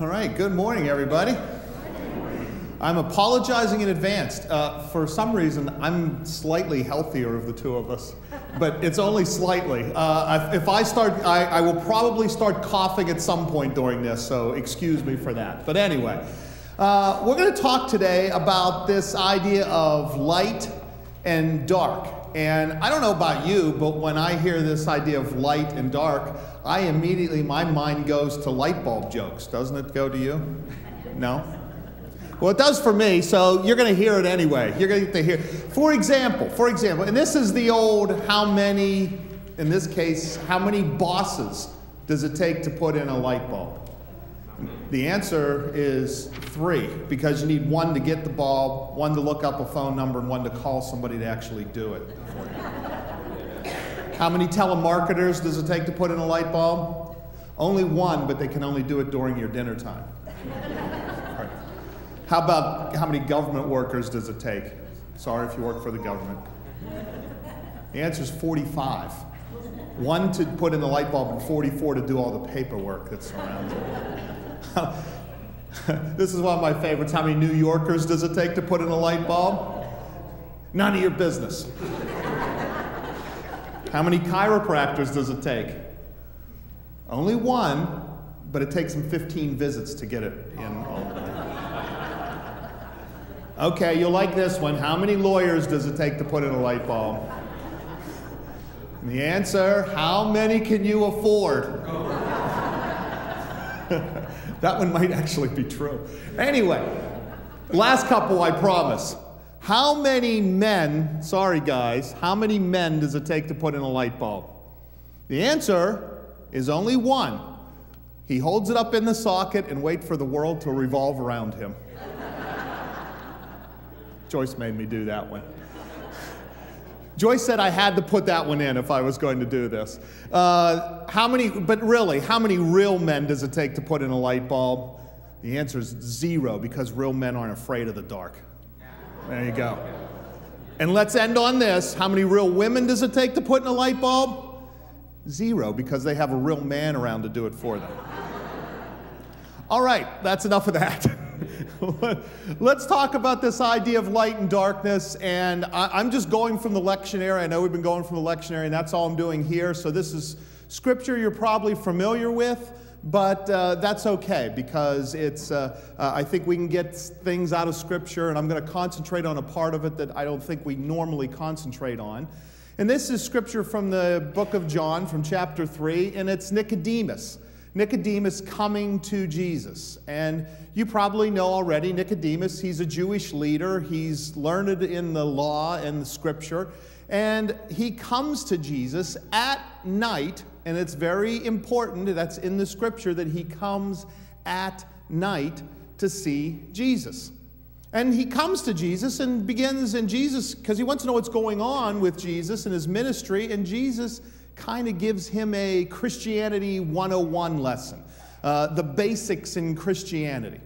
All right, good morning, everybody. I'm apologizing in advance. Uh, for some reason, I'm slightly healthier of the two of us, but it's only slightly. Uh, if I start, I, I will probably start coughing at some point during this, so excuse me for that. But anyway, uh, we're going to talk today about this idea of light and dark. And I don't know about you, but when I hear this idea of light and dark, I immediately, my mind goes to light bulb jokes. Doesn't it go to you? No? Well, it does for me, so you're going to hear it anyway. You're going to hear. For example, for example, and this is the old how many, in this case, how many bosses does it take to put in a light bulb? The answer is three, because you need one to get the bulb, one to look up a phone number, and one to call somebody to actually do it. How many telemarketers does it take to put in a light bulb? Only one, but they can only do it during your dinner time. How about how many government workers does it take? Sorry if you work for the government. The answer is 45. One to put in the light bulb and 44 to do all the paperwork that surrounds it. this is one of my favorites. How many New Yorkers does it take to put in a light bulb? None of your business. How many chiropractors does it take? Only one, but it takes them 15 visits to get it in. Okay, you'll like this one. How many lawyers does it take to put in a light bulb? And the answer how many can you afford? That one might actually be true. Anyway, last couple, I promise. How many men, sorry guys, how many men does it take to put in a light bulb? The answer is only one. He holds it up in the socket and wait for the world to revolve around him. Joyce made me do that one. Joyce said I had to put that one in if I was going to do this. Uh, how many, but really, how many real men does it take to put in a light bulb? The answer is zero because real men aren't afraid of the dark. There you go. And let's end on this. How many real women does it take to put in a light bulb? Zero because they have a real man around to do it for them. All right, that's enough of that. Let's talk about this idea of light and darkness. And I, am just going from the lectionary. I know we've been going from the lectionary, and that's all I'm doing here. So this is scripture you're probably familiar with, but uh, that's okay because it's. Uh, uh, I think we can get things out of scripture, and I'm going to concentrate on a part of it that I don't think we normally concentrate on. And this is scripture from the book of John, from chapter 3, and it's Nicodemus. Nicodemus coming to Jesus. And you probably know already Nicodemus, he's a Jewish leader, he's learned in the law and the scripture, and he comes to Jesus at night, and it's very important that's in the scripture that he comes at night to see Jesus. And he comes to Jesus and begins, and Jesus, because he wants to know what's going on with Jesus and his ministry, and Jesus kind of gives him a Christianity 101 lesson, uh, the basics in Christianity.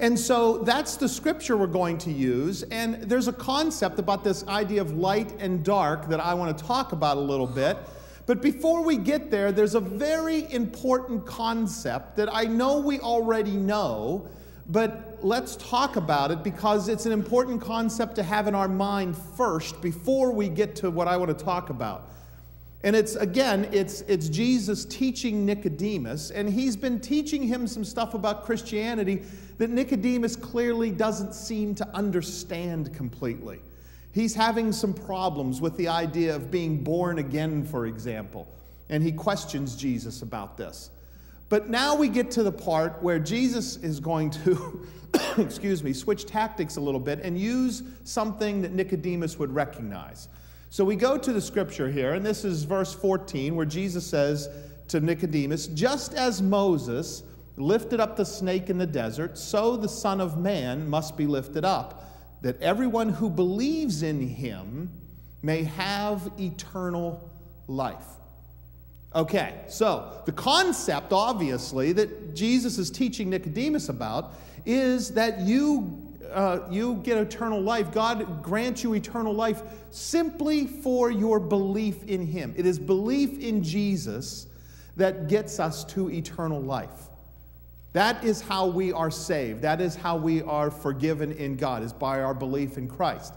And so that's the scripture we're going to use. And there's a concept about this idea of light and dark that I want to talk about a little bit. But before we get there, there's a very important concept that I know we already know, but let's talk about it because it's an important concept to have in our mind first before we get to what I want to talk about. And it's again, it's, it's Jesus teaching Nicodemus, and he's been teaching him some stuff about Christianity that Nicodemus clearly doesn't seem to understand completely. He's having some problems with the idea of being born again, for example, and he questions Jesus about this. But now we get to the part where Jesus is going to, excuse me, switch tactics a little bit and use something that Nicodemus would recognize. So we go to the scripture here, and this is verse 14, where Jesus says to Nicodemus, Just as Moses lifted up the snake in the desert, so the Son of Man must be lifted up, that everyone who believes in him may have eternal life. Okay, so the concept, obviously, that Jesus is teaching Nicodemus about is that you uh, you get eternal life. God grants you eternal life simply for your belief in Him. It is belief in Jesus that gets us to eternal life. That is how we are saved. That is how we are forgiven in God, is by our belief in Christ.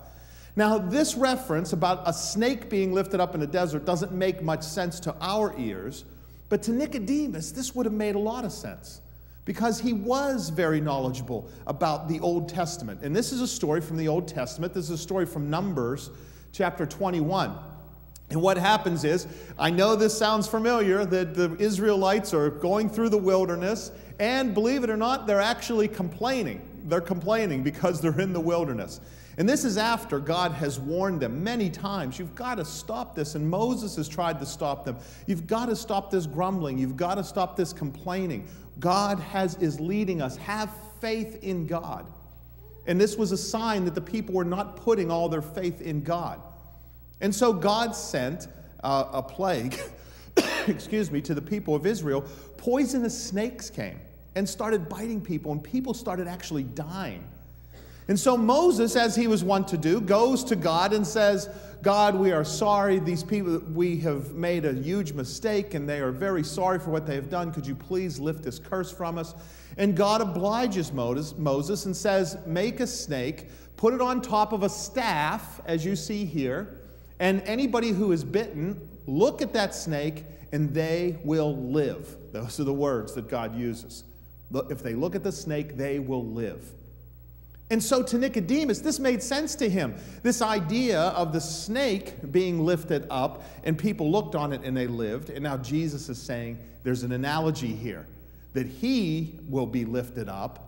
Now, this reference about a snake being lifted up in the desert doesn't make much sense to our ears, but to Nicodemus, this would have made a lot of sense because he was very knowledgeable about the Old Testament. And this is a story from the Old Testament. This is a story from Numbers chapter 21. And what happens is, I know this sounds familiar, that the Israelites are going through the wilderness, and believe it or not, they're actually complaining. They're complaining because they're in the wilderness. And this is after God has warned them many times you've got to stop this. And Moses has tried to stop them. You've got to stop this grumbling. You've got to stop this complaining. God has, is leading us. Have faith in God. And this was a sign that the people were not putting all their faith in God. And so God sent uh, a plague, excuse me, to the people of Israel. Poisonous snakes came and started biting people, and people started actually dying. And so Moses, as he was wont to do, goes to God and says, God, we are sorry. These people, we have made a huge mistake and they are very sorry for what they have done. Could you please lift this curse from us? And God obliges Moses and says, Make a snake, put it on top of a staff, as you see here, and anybody who is bitten, look at that snake and they will live. Those are the words that God uses. If they look at the snake, they will live. And so to Nicodemus, this made sense to him. This idea of the snake being lifted up, and people looked on it and they lived. And now Jesus is saying there's an analogy here that he will be lifted up,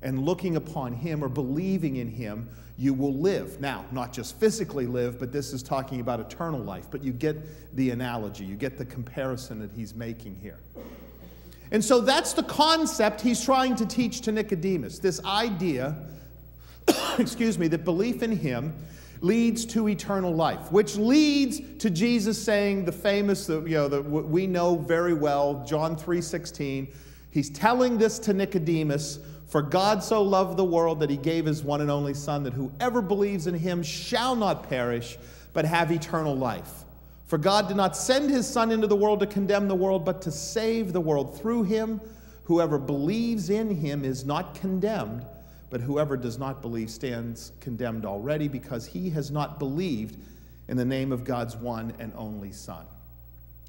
and looking upon him or believing in him, you will live. Now, not just physically live, but this is talking about eternal life. But you get the analogy, you get the comparison that he's making here. And so that's the concept he's trying to teach to Nicodemus this idea, excuse me, that belief in him leads to eternal life, which leads to Jesus saying the famous, you know, that we know very well, John 3 16. He's telling this to Nicodemus for God so loved the world that he gave his one and only Son, that whoever believes in him shall not perish, but have eternal life. For God did not send his Son into the world to condemn the world, but to save the world through him. Whoever believes in him is not condemned, but whoever does not believe stands condemned already, because he has not believed in the name of God's one and only Son.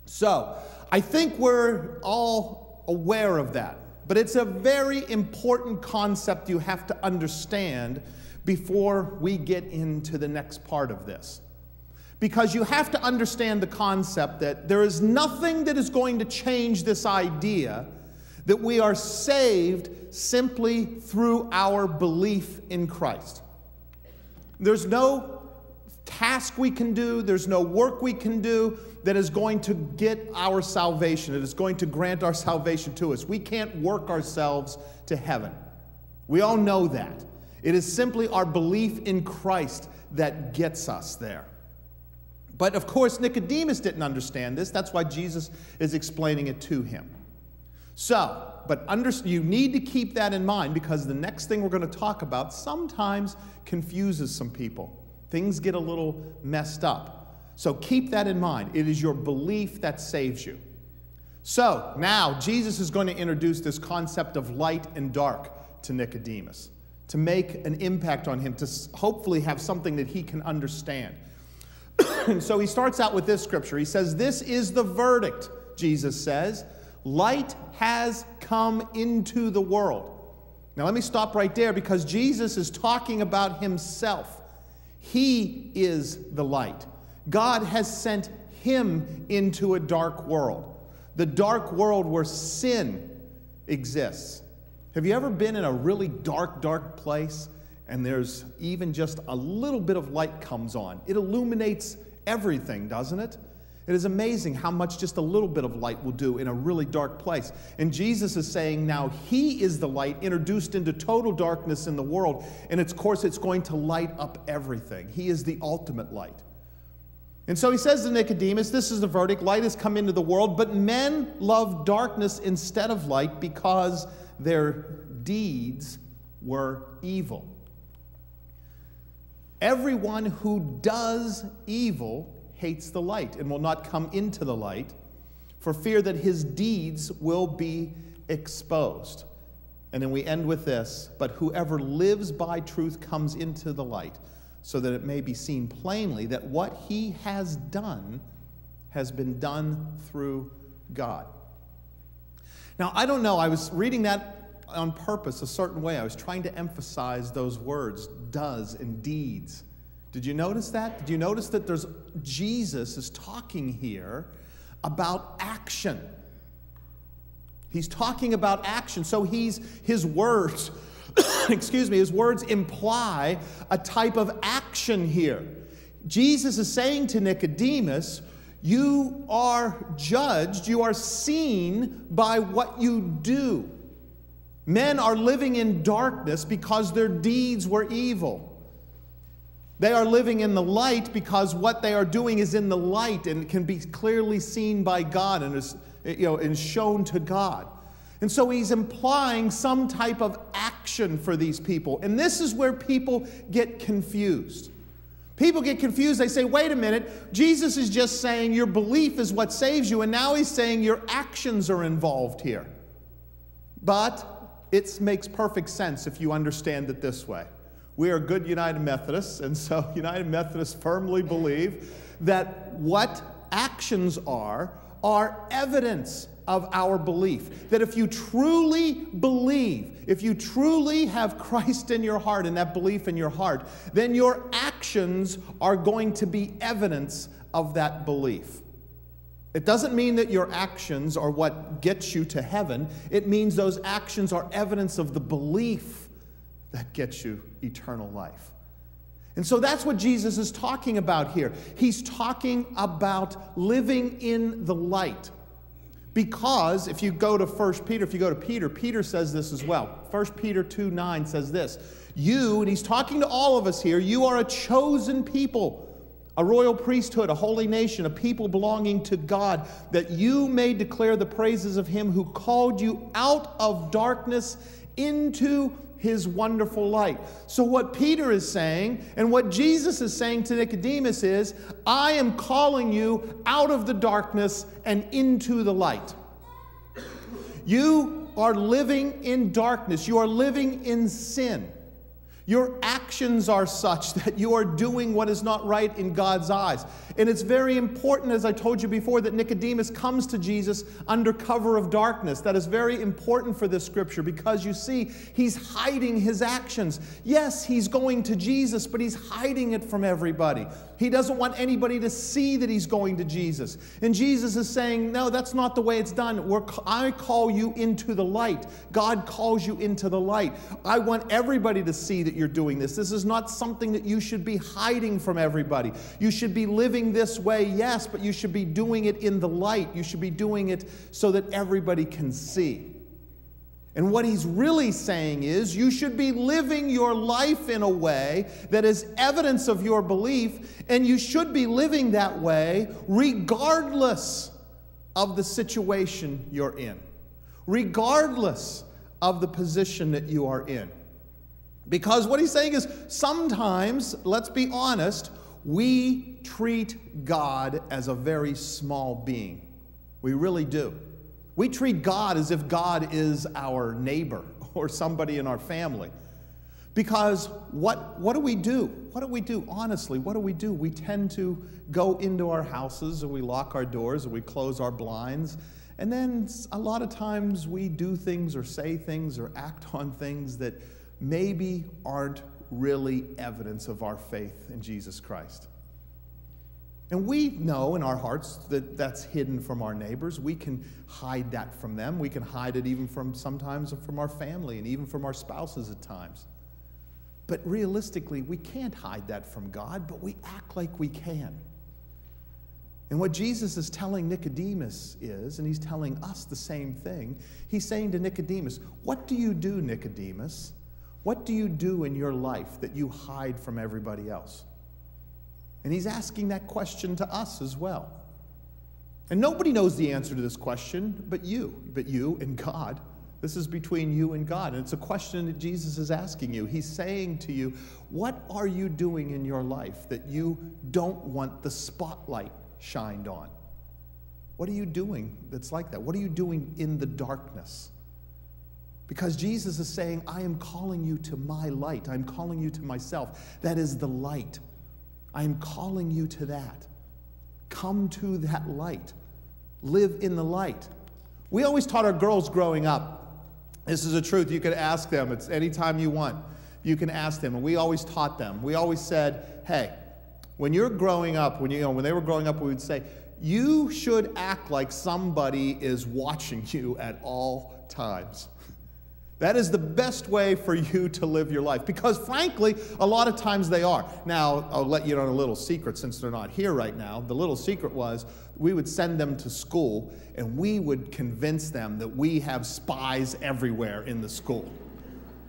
So, I think we're all aware of that. But it's a very important concept you have to understand before we get into the next part of this. Because you have to understand the concept that there is nothing that is going to change this idea that we are saved simply through our belief in Christ. There's no task we can do, there's no work we can do, that is going to get our salvation, it is going to grant our salvation to us. We can't work ourselves to heaven. We all know that. It is simply our belief in Christ that gets us there. But of course, Nicodemus didn't understand this. That's why Jesus is explaining it to him. So, but under, you need to keep that in mind because the next thing we're going to talk about sometimes confuses some people. Things get a little messed up. So keep that in mind. It is your belief that saves you. So now Jesus is going to introduce this concept of light and dark to Nicodemus to make an impact on him, to hopefully have something that he can understand. and so he starts out with this scripture. He says, This is the verdict, Jesus says. Light has come into the world. Now, let me stop right there because Jesus is talking about himself. He is the light. God has sent him into a dark world, the dark world where sin exists. Have you ever been in a really dark, dark place and there's even just a little bit of light comes on? It illuminates everything, doesn't it? It is amazing how much just a little bit of light will do in a really dark place. And Jesus is saying now He is the light introduced into total darkness in the world. And of course, it's going to light up everything. He is the ultimate light. And so he says to Nicodemus, This is the verdict light has come into the world, but men love darkness instead of light because their deeds were evil. Everyone who does evil hates the light and will not come into the light for fear that his deeds will be exposed. And then we end with this But whoever lives by truth comes into the light, so that it may be seen plainly that what he has done has been done through God. Now, I don't know, I was reading that on purpose a certain way. I was trying to emphasize those words, does and deeds. Did you notice that? Did you notice that there's Jesus is talking here about action? He's talking about action. So he's his words, excuse me, his words imply a type of action here. Jesus is saying to Nicodemus, you are judged, you are seen by what you do. Men are living in darkness because their deeds were evil. They are living in the light because what they are doing is in the light and can be clearly seen by God and is, you know, and shown to God. And so he's implying some type of action for these people. And this is where people get confused. People get confused. They say, wait a minute, Jesus is just saying your belief is what saves you, and now he's saying your actions are involved here. But it makes perfect sense if you understand it this way. We are good United Methodists, and so United Methodists firmly believe that what actions are, are evidence of our belief. That if you truly believe, if you truly have Christ in your heart and that belief in your heart, then your actions are going to be evidence of that belief. It doesn't mean that your actions are what gets you to heaven. It means those actions are evidence of the belief that gets you eternal life. And so that's what Jesus is talking about here. He's talking about living in the light. Because if you go to 1 Peter, if you go to Peter, Peter says this as well. 1 Peter 2 9 says this You, and he's talking to all of us here, you are a chosen people, a royal priesthood, a holy nation, a people belonging to God, that you may declare the praises of him who called you out of darkness into his wonderful light. So, what Peter is saying and what Jesus is saying to Nicodemus is, I am calling you out of the darkness and into the light. You are living in darkness, you are living in sin. Your actions are such that you are doing what is not right in God's eyes. And it's very important, as I told you before, that Nicodemus comes to Jesus under cover of darkness. That is very important for this scripture because you see, he's hiding his actions. Yes, he's going to Jesus, but he's hiding it from everybody. He doesn't want anybody to see that he's going to Jesus. And Jesus is saying, No, that's not the way it's done. We're, I call you into the light. God calls you into the light. I want everybody to see that you're doing this. This is not something that you should be hiding from everybody. You should be living this way, yes, but you should be doing it in the light. You should be doing it so that everybody can see. And what he's really saying is you should be living your life in a way that is evidence of your belief, and you should be living that way regardless of the situation you're in, regardless of the position that you are in. Because what he's saying is sometimes, let's be honest, we treat God as a very small being. We really do. We treat God as if God is our neighbor or somebody in our family. Because what, what do we do? What do we do? Honestly, what do we do? We tend to go into our houses and we lock our doors and we close our blinds. And then a lot of times we do things or say things or act on things that maybe aren't really evidence of our faith in Jesus Christ. And we know in our hearts that that's hidden from our neighbors. We can hide that from them. We can hide it even from sometimes from our family and even from our spouses at times. But realistically, we can't hide that from God, but we act like we can. And what Jesus is telling Nicodemus is, and he's telling us the same thing, he's saying to Nicodemus, What do you do, Nicodemus? What do you do in your life that you hide from everybody else? And he's asking that question to us as well. And nobody knows the answer to this question but you, but you and God. This is between you and God. And it's a question that Jesus is asking you. He's saying to you, What are you doing in your life that you don't want the spotlight shined on? What are you doing that's like that? What are you doing in the darkness? Because Jesus is saying, I am calling you to my light. I'm calling you to myself. That is the light. I am calling you to that. Come to that light. Live in the light. We always taught our girls growing up. This is a truth. You can ask them. It's anytime you want. You can ask them. And we always taught them. We always said, hey, when you're growing up, when you, you know, when they were growing up, we would say, you should act like somebody is watching you at all times. That is the best way for you to live your life because, frankly, a lot of times they are. Now, I'll let you know a little secret since they're not here right now. The little secret was we would send them to school and we would convince them that we have spies everywhere in the school.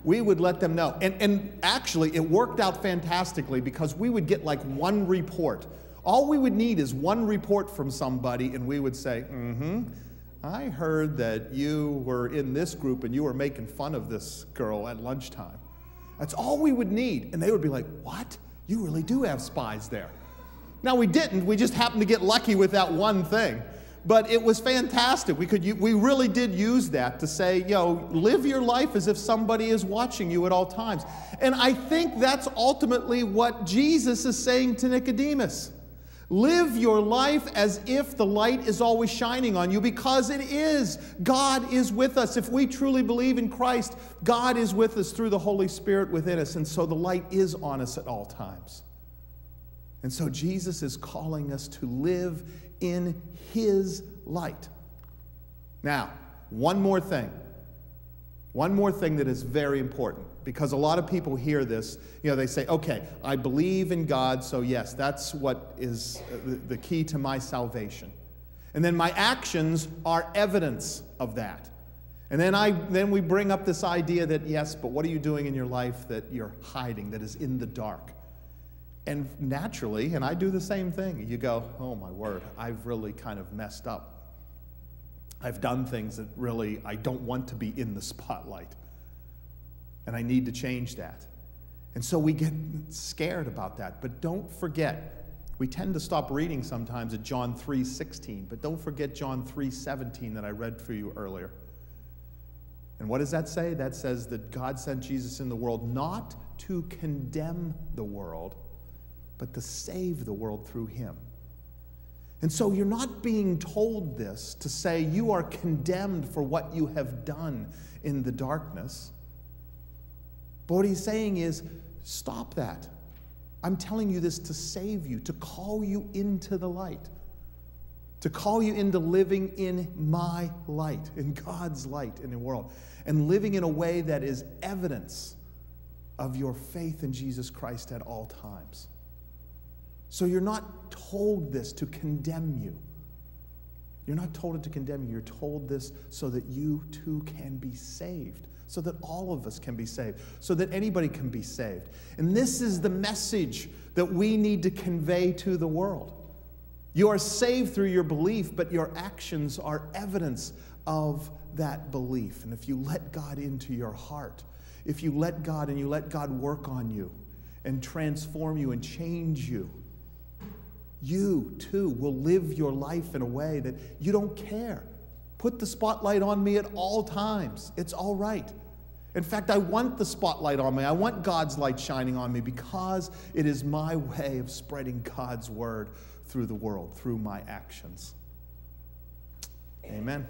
We would let them know. And, and actually, it worked out fantastically because we would get like one report. All we would need is one report from somebody, and we would say, mm hmm I heard that you were in this group and you were making fun of this girl at lunchtime. That's all we would need. And they would be like, What? You really do have spies there. Now, we didn't. We just happened to get lucky with that one thing. But it was fantastic. We, could, we really did use that to say, yo, live your life as if somebody is watching you at all times. And I think that's ultimately what Jesus is saying to Nicodemus. Live your life as if the light is always shining on you because it is. God is with us. If we truly believe in Christ, God is with us through the Holy Spirit within us. And so the light is on us at all times. And so Jesus is calling us to live in His light. Now, one more thing. One more thing that is very important because a lot of people hear this. You know, they say, okay, I believe in God, so yes, that's what is uh, the key to my salvation. And then my actions are evidence of that. And then, I, then we bring up this idea that, yes, but what are you doing in your life that you're hiding, that is in the dark? And naturally, and I do the same thing, you go, oh my word, I've really kind of messed up. I've done things that really I don't want to be in the spotlight. And I need to change that. And so we get scared about that. But don't forget, we tend to stop reading sometimes at John 3:16, but don't forget John 3:17 that I read for you earlier. And what does that say? That says that God sent Jesus in the world not to condemn the world, but to save the world through him. And so you're not being told this to say you are condemned for what you have done in the darkness. But what he's saying is, stop that. I'm telling you this to save you, to call you into the light, to call you into living in my light, in God's light in the world, and living in a way that is evidence of your faith in Jesus Christ at all times. So you're not told this to condemn you. You're not told it to condemn you. You're told this so that you too can be saved, so that all of us can be saved, so that anybody can be saved. And this is the message that we need to convey to the world. You are saved through your belief, but your actions are evidence of that belief. And if you let God into your heart, if you let God and you let God work on you and transform you and change you, you too will live your life in a way that you don't care. Put the spotlight on me at all times. It's all right. In fact, I want the spotlight on me. I want God's light shining on me because it is my way of spreading God's word through the world, through my actions. Amen.